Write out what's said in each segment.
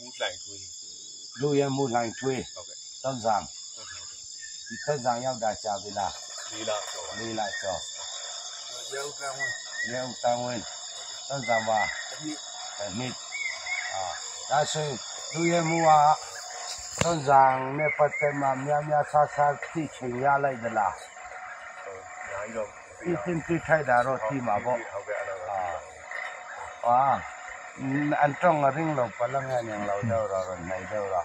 မှုလှိုင်ထွေးလူရမှုလှိုင်ထွေးဟုတ်ကဲ့သုံးဆောင်ဒီသုံးဆောင်ရောက်တာကြာပြီလားလေးလားကျော်လေးလားကျော်ရေဦးတန်ဝင်းရေဦးတန်ဝင်းသုံးဆောင်ပါတစ်နှစ်အာဒါဆိုလူရမှုဟာသုံးဆောင်နဲ့ပတ်သက်မှများများဆဆသိချင်ရလိုက်သလားဟုတ်ဒါကြီးတော့ဒီသင်ပြထိုက်တာတော့ဒီမှာပေါ့ဟုတ်ကဲ့အဲ့ဒါပါအာ อันตรงริ่งเราพลังงานอย่างเราเด้อเราในเด้อเรา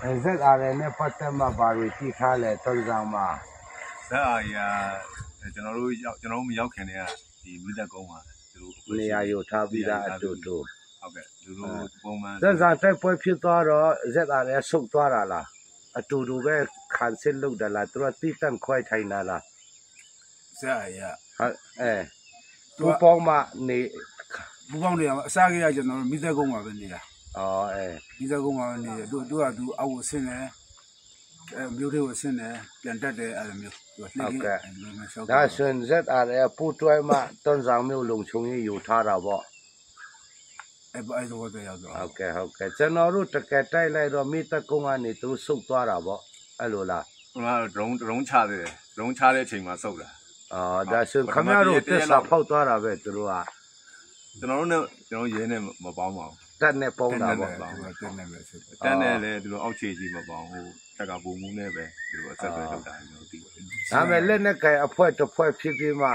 เอซอะไรเนี่ยปัตตมาบาริที่ค้าเลยต้นจังมา ဇက်အာရီကကျွန်တော်တို့ရောက်ကျွန်တော်တို့မရောက်ခင်တည်းကဒီမိသက်ကုန်းမှာသူတို့ နေရာอยู่ท่าบิดาอตุตุ ဟုတ်ကဲ့သူတို့ပုံမှန် ဇက်ဇာတိုက်ပွဲဖြစ်သွားတော့ဇက်อะไรဆုတ်သွားတာလားအတူတူပဲခံစစ်လုပ်တယ်လားသူကတိတန့်ခွဲထိုင်တာလား ဇက်အရာ ဟာအဲသူပေါင်းမှနေ ပူပေါင်းနေတာအစားကြီးကကျွန်တော်တို့မိသက်ကုန်းမှာပဲနေတာအော်အဲမိသက်ကုန်းမှာပဲနေတယ်သူသူကသူအောက်ကိုဆင်းတယ်အဲမျိုးတွေကိုဆင်းတယ်ပြန်တက်တယ်အဲလိုမျိုးသူလှည့်ကဲဒါဆွန်ဇက်အားရပူတွဲမှတွန်ဆောင်မျိုးလုံချုံကြီးယူထားတာပေါ့အဲအဲဆိုတော့ရတော့ဟုတ်ကဲ့ဟုတ်ကဲ့ကျွန်တော်တို့တကယ်တိုက်လိုက်တော့မိသက်ကုန်းကနေသူဆုတ်သွားတာပေါ့အဲ့လိုလားဟိုကဒရုန်းဒရုန်းချတယ်ဒရုန်းချတဲ့အချိန်မှာဆုတ်တာအော်ဒါဆိုခမရတို့တက်စာဖောက်သွားတာပဲသူတို့က ကျွန်တော်တို့နဲ့ကျွန်တော်ရဲနဲ့မပေါင်းပါဘူးတက်နဲ့ပုံးတာပေါ့တက်နေမယ်ဆိုတန်းနဲ့လည်းသူတို့အောက်ခြေကြီးမပေါင်းဟိုတက်ကပုံမှုနဲ့ပဲသူတို့အဆက်အသွယ်လုပ်တာကျွန်တော်သိတယ်ဒါပေမဲ့လက်နဲ့ကင်အဖွဲတစ်ဖွဲဖြစ်ပြီးမှ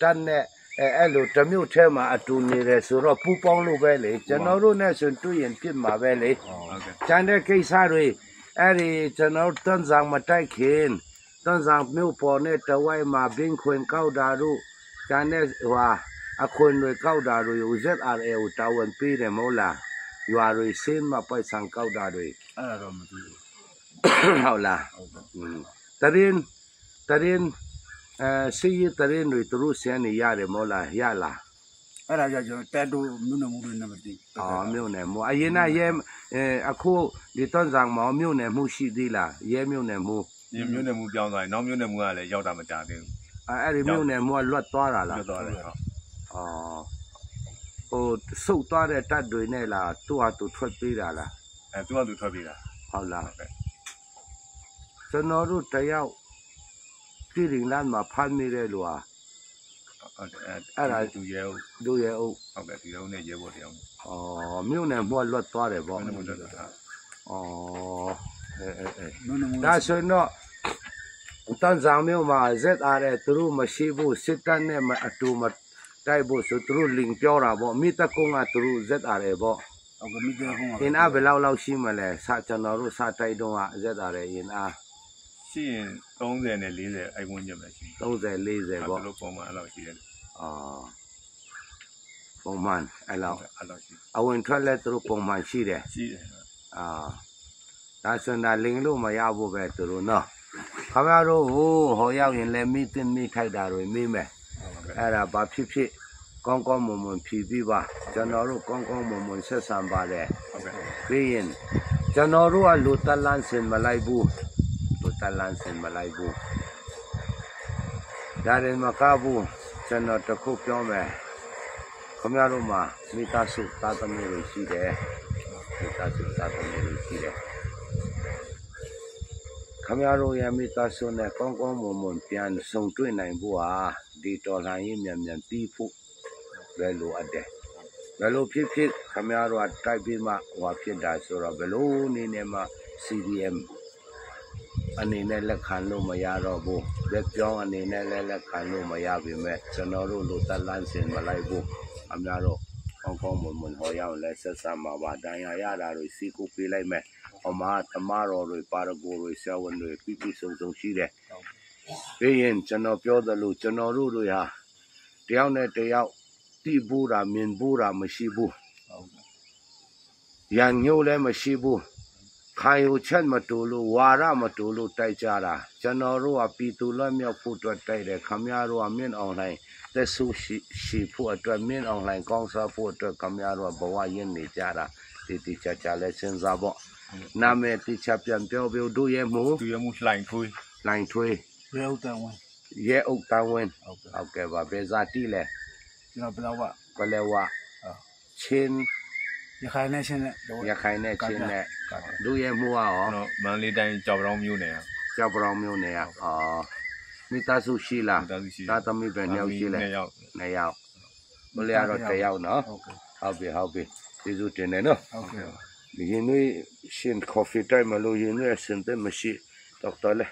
တက်နဲ့အဲအဲ့လိုတစ်မျိုးထဲမှာအတူနေတယ်ဆိုတော့ပူပေါင်းလို့ပဲလေကျွန်တော်တို့နဲ့ဆိုတွေ့ရင်ပြစ်မှာပဲလေဟုတ်ကဲ့ကျန်တဲ့ကိစ္စတွေအဲ့ဒီကျွန်တော်တန်းဆောင်မတိုက်ခင်တန်းဆောင်မြို့ပေါ်နဲ့တဝိုက်မှာဘင်းခွင်ကောက်တာတို့ကျန်တဲ့ဟိုဟာ အခွင်တွေကောက်တာတွေ UZRA ကိုတာဝန်ပေးတယ်မဟုတ်လားရွာတွေစင်းမပိုက်ဆံကောက်တာတွေအဲ့ဒါတော့မသိဘူးဟုတ်လားဟုတ်ကဲ့อืมတရင်တရင်အဲစီးရတရင်တွေသူတို့ဆင်းနေရတယ်မဟုတ်လားရလားအဲ့ဒါကြောင့်ကျွန်တော်တက်တူမြို့နယ်မှုတွေနဲ့မသိအော်မြို့နယ်မအရင်ကရဲအဲအခုဒီတန်းဆောင်မမြို့နယ်မှုရှိသေးလားရဲမြို့နယ်မှုဒီမျိုးနဲ့မူပြောင်းသွားရင်နောက်မျိုးနဲ့မူကလည်းရောက်တာမကြသေးဘူးအဲအဲ့ဒီမြို့နယ်မှုကလွတ်သွားတာလားပြောသွားတယ်ဟုတ် အော်ဟိုစုတ်သွားတဲ့တပ်တွေနဲ့လားသူ့ဟာသူထွက်ပြေးတာလားအဲသူ့ဟာသူထွက်ပြေးတာဟုတ်လားဟုတ်ကဲ့ကျွန်တော်တို့တယောက်ပြည်ရင်လမ်းမှာဖမ်းမိတဲ့လူဟာဟုတ်ကဲ့အဲ့ဒါသူရဲဟုတ်သူရဲဟုတ်ဟုတ်ကဲ့သူရဲဟုတ်နဲ့ရဲဘော်တယောက်အော်မြို့နယ်ဘွားလွတ်သွားတယ်ဗောမြို့နယ်ဘွားလွတ်သွားတာအော်အဲအဲဒါဆိုတော့တန်ဆောင်မြို့မှာဇက်အားတဲ့သူတို့မရှိဘူးစစ်တပ်နဲ့အတူမ တိုက်ဖို့ဆိုသူတို့လင်ပြောတာပေါ့မိတကုန်းကသူတို့ဇက်အားတယ်ပေါ့ဟုတ်ကဲ့မိသက်ကုန်းမှာအင်အားဘယ်လောက်လောက်ရှိမလဲစကျွန်တော်တို့စတိုက်တော့ကဇက်အားတယ်အင်အားရှိရင်30နဲ့40အဲ့ဝန်းကျင်ပဲရှိ30 40ပေါ့ဘယ်လိုပုံမှန်အဲ့လိုရှိတယ်အာပုံမှန်အဲ့လောက်အဲ့လိုရှိအဝင်ထွက်လဲသူတို့ပုံမှန်ရှိတယ်ရှိတယ်အာဒါဆိုရင်ဒါလင်လို့မရဘူးပဲသူတို့နော်ခင်ဗျားတို့ဟိုဟောရောက်ရင်လည်းမိတင်မိထိုက်တာတွေမိမယ်ဟုတ်ကဲ့ အဲ့ဒါဘာဖြစ်ဖြစ်ကောင်းကောင်းမွန်မွန်ဖြည်ပြီးပါကျွန်တော်တို့ကောင်းကောင်းမွန်မွန်ဆက်ဆံပါတယ်ဟုတ်ကဲ့ပြီးရင်ကျွန်တော်တို့ကလူတလန်းစင်မလိုက်ဘူးလူတလန်းစင်မလိုက်ဘူးဒါရင်မကဘူးကျွန်တော်တစ်ခုပြောမယ်ခင်ဗျားတို့မှာမိသားစုသားသမီးတွေရှိတယ်မိသားစုသားသမီးတွေရှိတယ် ခင်ဗျားတို့ရဲ့မိသားစုနဲ့ကောင်းကောင်းမွန်မွန်ပြန်ဆုံတွေ့နိုင်ဖို့ဟာဒီတော်လှန်ရေးမြန်မြန်ပြီးဖို့ပဲလိုအပ်တယ်ဘယ်လိုဖြစ်ဖြစ်ခမရတို့ကတိုက်ပြီးမှဟိုဖြစ်တာဆိုတော့ဘယ်လိုနေနေမှ CDM အနေနဲ့လက်ခံလို့မရတော့ဘူးလက်ပြောင်းအနေနဲ့လည်းလက်ခံလို့မရပြီမဲ့ကျွန်တော်တို့လူသက်လန်းစင်မလိုက်ဘူးအများတော့ ကောင်းကောင်းမွန်မွန်ဟောရအောင်လဲဆက်ဆံပါပါတန်ရရတာတွေစီကူပေးလိုက်မယ်ဟောမှာတမတော်တွေပါရကိုတွေဆရာဝန်တွေပြပြစုံစုံရှိတယ်ပြီးရင်ကျွန်တော်ပြောသလိုကျွန်တော်တို့တွေဟာတယောက်နဲ့တယောက်တိဘူးတာမြင်ဘူးတာမရှိဘူးဟုတ်ကဲ့ရန်ညိုးလည်းမရှိဘူးခံယူချက်မတူလို့ဝါရမတူလို့တိုက်ကြတာကျွန်တော်တို့ကပြည်သူလွတ်မြောက်ဖို့အတွက်တိုက်တယ်ခမရတို့ကမြင့်အောင်လိုက် သက်ဆူရှိရှိဖို့အတွက်မြင့်အောင်လိုက်ကောင်းစားဖို့အတွက်ခမရတို့ကဘဝရင်းနေကြတာဒီတိချာချာလဲစဉ်းစားဖို့နာမည်တိချာပြန်ပြောပြောတို့ရဲ့မို့ သူရမှုလှိုင်ထွေး လိုင်ထွေး ရဲဥတန်ဝင် ရဲအုပ်တန်းဝင်း ဟုတ်ကဲ့ ဟုတ်ကဲ့ပါဘယ်ဇာတိလဲ ကျွန်တော်ဘယ်တော့က ဘယ်လဲဝ ဟုတ် ချင်း ရခိုင်နဲ့ရှင်းတဲ့ ရခိုင်နဲ့ချင်းနဲ့ ကတ် လူရဲမှုอ่ะ ကျွန်တော်မန္တလေးတိုင်းကြောက်ပတောင်းမြို့နယ်က ကြောက်ပရောင်မျိုးနဲ့อ่ะအော် မိသားစုရှိလားမိသားစုရှိသားသမီးပဲနှစ်ယောက်ရှိလဲနှစ်ယောက်နှစ်ယောက်ဘယ်လဲကတော့တစ်ယောက်နော်ဟုတ်ကဲ့ဟုတ်ပြီဟုတ်ပြီကျေးဇူးတင်တယ်နော်ဟုတ်ကဲ့ဒီနေ့ရှင် coffee time မလို့ရင်လည်းစင်တယ်မရှိတော့တော်လေ